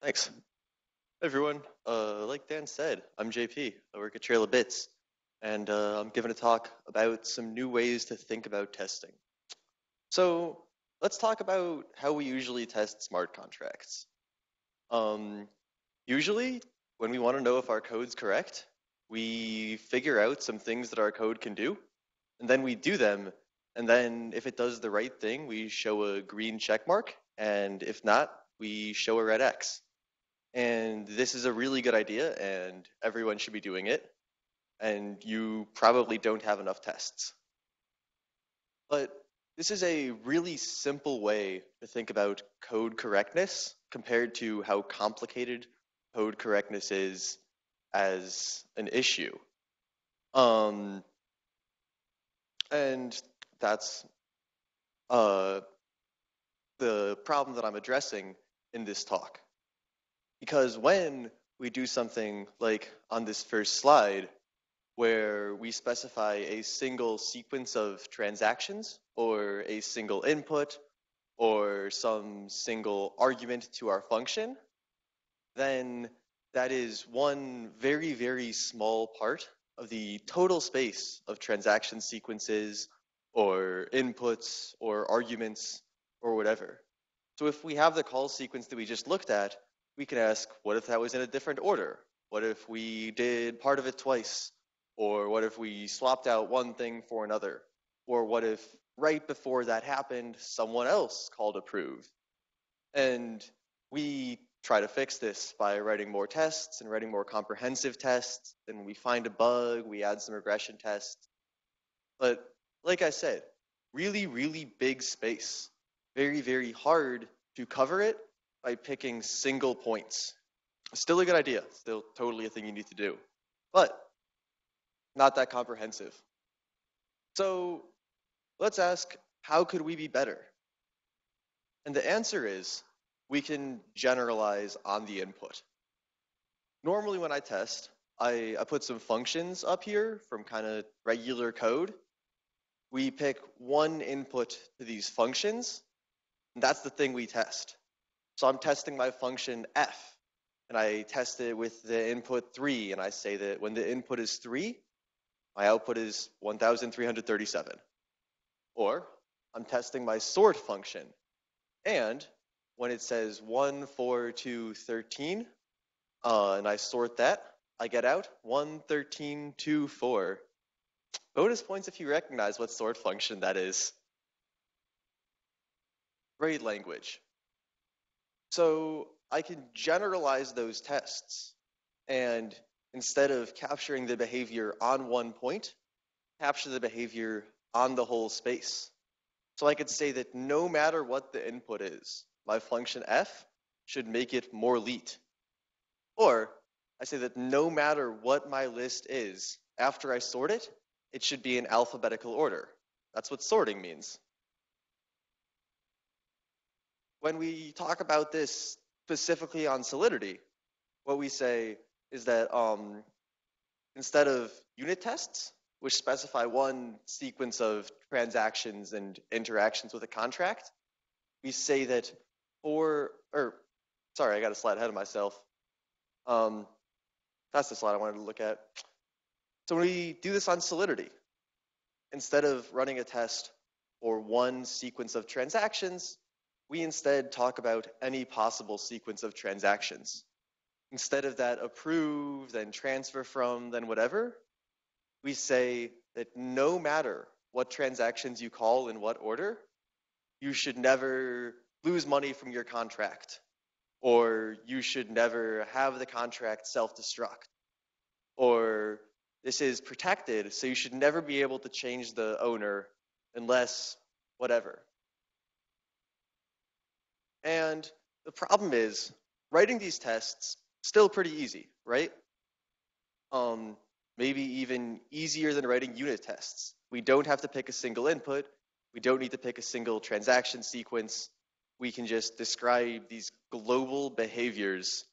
Thanks. Hey everyone, uh, like Dan said, I'm JP. I work at Trail of Bits, and uh, I'm giving a talk about some new ways to think about testing. So let's talk about how we usually test smart contracts. Um, usually, when we want to know if our code's correct, we figure out some things that our code can do, and then we do them, and then if it does the right thing, we show a green check mark, and if not, we show a red X. And this is a really good idea, and everyone should be doing it. And you probably don't have enough tests. But this is a really simple way to think about code correctness compared to how complicated code correctness is as an issue. Um, and that's uh, the problem that I'm addressing in this talk. Because when we do something like on this first slide, where we specify a single sequence of transactions or a single input or some single argument to our function, then that is one very, very small part of the total space of transaction sequences or inputs or arguments or whatever. So if we have the call sequence that we just looked at, we can ask, what if that was in a different order? What if we did part of it twice? Or what if we swapped out one thing for another? Or what if right before that happened, someone else called approve? And we try to fix this by writing more tests and writing more comprehensive tests. Then we find a bug, we add some regression tests. But like I said, really, really big space. Very, very hard to cover it by picking single points. Still a good idea, still totally a thing you need to do, but not that comprehensive. So let's ask, how could we be better? And the answer is, we can generalize on the input. Normally when I test, I, I put some functions up here from kind of regular code. We pick one input to these functions, and that's the thing we test. So I'm testing my function f, and I test it with the input 3, and I say that when the input is 3, my output is 1,337. Or I'm testing my sort function, and when it says 1, 4, 2, 13, uh, and I sort that, I get out 1, 13, 2, 4. Bonus points if you recognize what sort function that is. Great language. So I can generalize those tests and instead of capturing the behavior on one point, capture the behavior on the whole space. So I could say that no matter what the input is, my function f should make it more leet. Or I say that no matter what my list is, after I sort it, it should be in alphabetical order. That's what sorting means when we talk about this specifically on Solidity, what we say is that um, instead of unit tests, which specify one sequence of transactions and interactions with a contract, we say that for, or sorry, I got a slide ahead of myself. Um, that's the slide I wanted to look at. So when we do this on Solidity, instead of running a test for one sequence of transactions, we instead talk about any possible sequence of transactions. Instead of that approve, then transfer from, then whatever, we say that no matter what transactions you call in what order, you should never lose money from your contract, or you should never have the contract self-destruct, or this is protected, so you should never be able to change the owner unless whatever. And the problem is writing these tests still pretty easy, right? Um, maybe even easier than writing unit tests. We don't have to pick a single input. We don't need to pick a single transaction sequence. We can just describe these global behaviors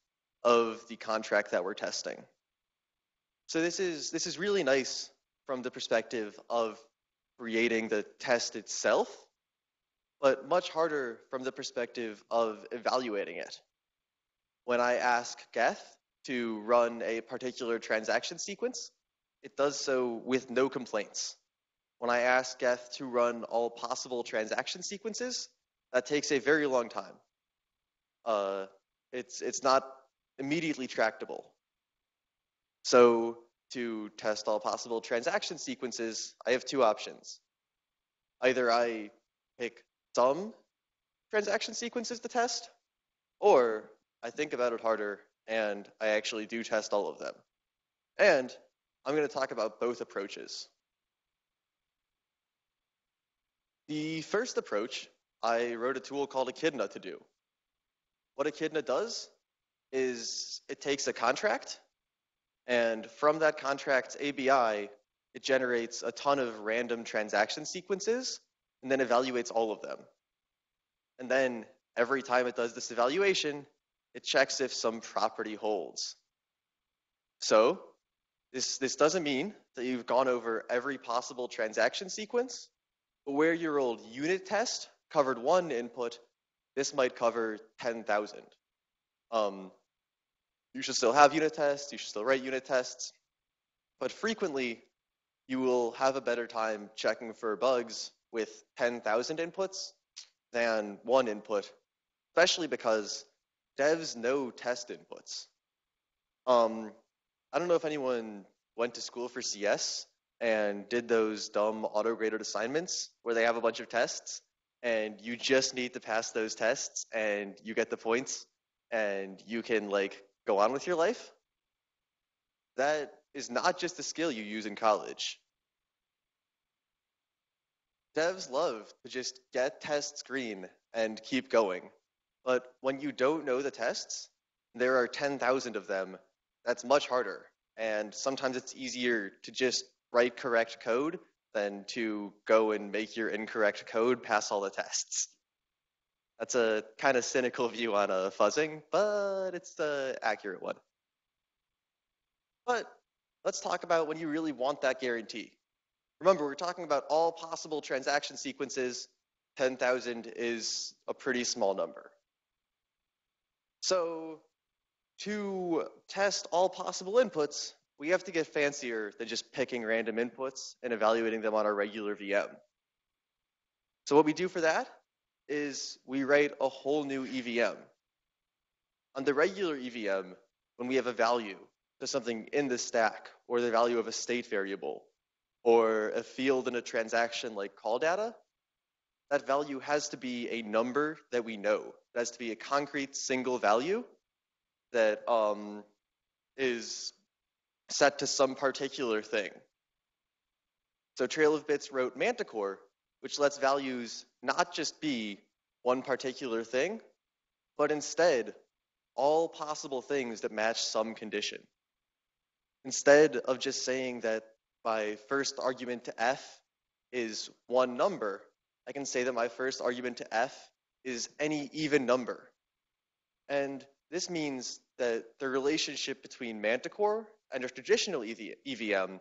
of the contract that we're testing. So this is this is really nice from the perspective of creating the test itself but much harder from the perspective of evaluating it. when I ask Geth to run a particular transaction sequence, it does so with no complaints. When I ask Geth to run all possible transaction sequences, that takes a very long time. Uh, it's, it's not immediately tractable. So to test all possible transaction sequences, I have two options. Either I pick some transaction sequences to test, or I think about it harder and I actually do test all of them. And I'm going to talk about both approaches. The first approach, I wrote a tool called Echidna to do. What Echidna does is it takes a contract, and from that contract's ABI, it generates a ton of random transaction sequences and then evaluates all of them. And then every time it does this evaluation, it checks if some property holds. So this, this doesn't mean that you've gone over every possible transaction sequence, but where your old unit test covered one input, this might cover 10,000. Um, you should still have unit tests, you should still write unit tests, but frequently you will have a better time checking for bugs with 10,000 inputs than one input, especially because devs know test inputs. Um, I don't know if anyone went to school for CS and did those dumb auto-graded assignments where they have a bunch of tests and you just need to pass those tests and you get the points and you can like go on with your life. That is not just a skill you use in college. Devs love to just get tests green and keep going. But when you don't know the tests, there are 10,000 of them, that's much harder. And sometimes it's easier to just write correct code than to go and make your incorrect code pass all the tests. That's a kind of cynical view on a fuzzing, but it's the accurate one. But let's talk about when you really want that guarantee. Remember, we're talking about all possible transaction sequences. 10,000 is a pretty small number. So to test all possible inputs, we have to get fancier than just picking random inputs and evaluating them on our regular VM. So what we do for that is we write a whole new EVM. On the regular EVM, when we have a value to something in the stack, or the value of a state variable, or a field in a transaction like call data, that value has to be a number that we know. It has to be a concrete single value that um, is set to some particular thing. So Trail of Bits wrote Manticore, which lets values not just be one particular thing, but instead all possible things that match some condition. Instead of just saying that my first argument to f is one number, I can say that my first argument to f is any even number. And this means that the relationship between Manticore and a traditional EVM,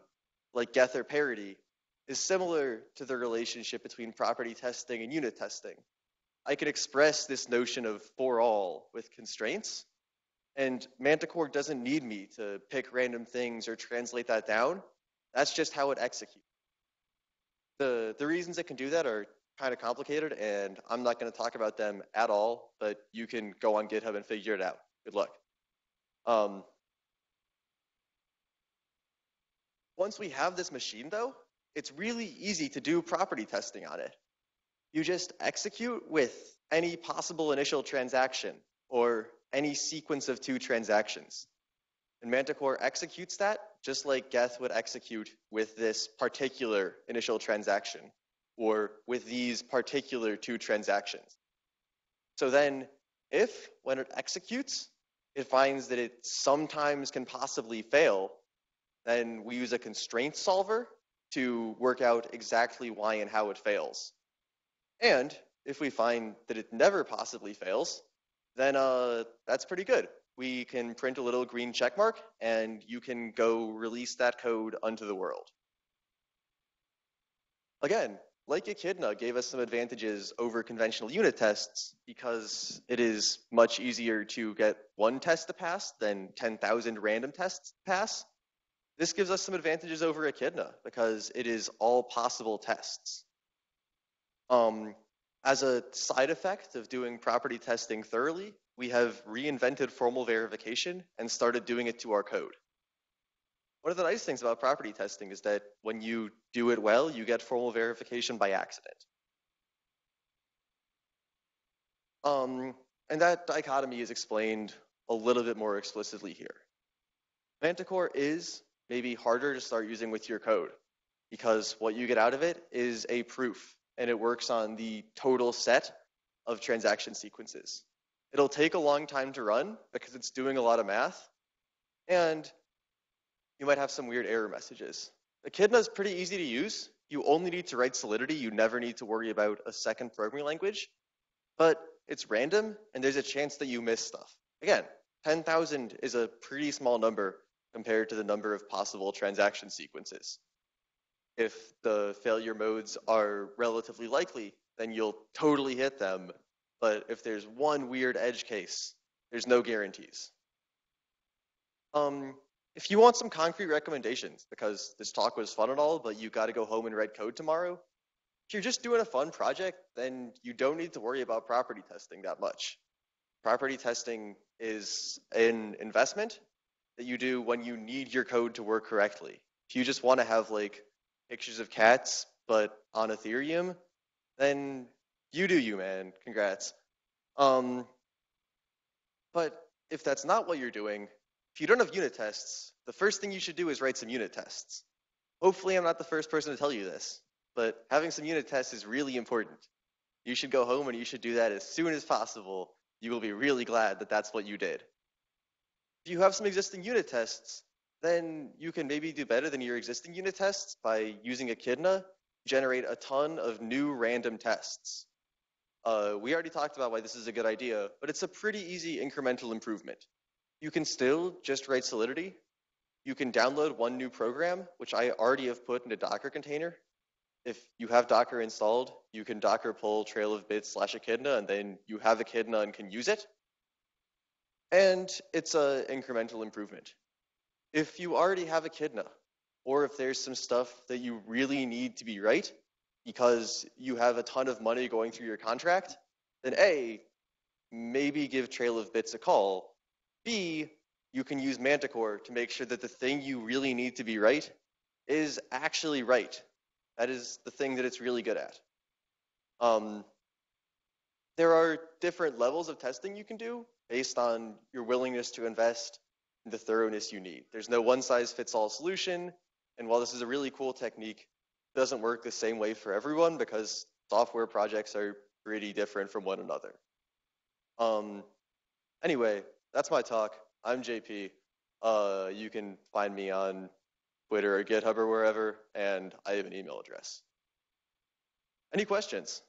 like Geth or parity, is similar to the relationship between property testing and unit testing. I can express this notion of for all with constraints, and Manticore doesn't need me to pick random things or translate that down. That's just how it executes. The, the reasons it can do that are kind of complicated, and I'm not going to talk about them at all, but you can go on GitHub and figure it out. Good luck. Um, once we have this machine, though, it's really easy to do property testing on it. You just execute with any possible initial transaction or any sequence of two transactions. And Manticore executes that just like Geth would execute with this particular initial transaction or with these particular two transactions. So then if when it executes, it finds that it sometimes can possibly fail, then we use a constraint solver to work out exactly why and how it fails. And if we find that it never possibly fails, then uh, that's pretty good. We can print a little green check mark and you can go release that code unto the world. Again, like Echidna, gave us some advantages over conventional unit tests because it is much easier to get one test to pass than 10,000 random tests to pass. This gives us some advantages over Echidna because it is all possible tests. Um, as a side effect of doing property testing thoroughly, we have reinvented formal verification and started doing it to our code. One of the nice things about property testing is that when you do it well, you get formal verification by accident. Um, and that dichotomy is explained a little bit more explicitly here. Manticore is maybe harder to start using with your code because what you get out of it is a proof and it works on the total set of transaction sequences. It'll take a long time to run because it's doing a lot of math and you might have some weird error messages. Echidna is pretty easy to use. You only need to write Solidity. You never need to worry about a second programming language. But it's random, and there's a chance that you miss stuff. Again, 10,000 is a pretty small number compared to the number of possible transaction sequences. If the failure modes are relatively likely, then you'll totally hit them. But if there's one weird edge case, there's no guarantees. Um, if you want some concrete recommendations, because this talk was fun and all, but you got to go home and write code tomorrow, if you're just doing a fun project, then you don't need to worry about property testing that much. Property testing is an investment that you do when you need your code to work correctly. If you just want to have like pictures of cats, but on Ethereum, then you do you, man. Congrats. Um, but if that's not what you're doing, if you don't have unit tests, the first thing you should do is write some unit tests. Hopefully, I'm not the first person to tell you this, but having some unit tests is really important. You should go home and you should do that as soon as possible. You will be really glad that that's what you did. If you have some existing unit tests, then you can maybe do better than your existing unit tests by using Echidna, generate a ton of new random tests. Uh, we already talked about why this is a good idea, but it's a pretty easy incremental improvement. You can still just write Solidity. You can download one new program, which I already have put in a Docker container. If you have Docker installed, you can Docker pull trail of bits slash echidna, and then you have echidna and can use it. And it's an incremental improvement. If you already have echidna, or if there's some stuff that you really need to be right because you have a ton of money going through your contract, then A, maybe give Trail of Bits a call B, you can use Manticore to make sure that the thing you really need to be right is actually right. That is the thing that it's really good at. Um, there are different levels of testing you can do based on your willingness to invest in the thoroughness you need. There's no one size fits all solution. And while this is a really cool technique, doesn't work the same way for everyone because software projects are pretty different from one another. Um, anyway, that's my talk. I'm JP. Uh, you can find me on Twitter or GitHub or wherever, and I have an email address. Any questions?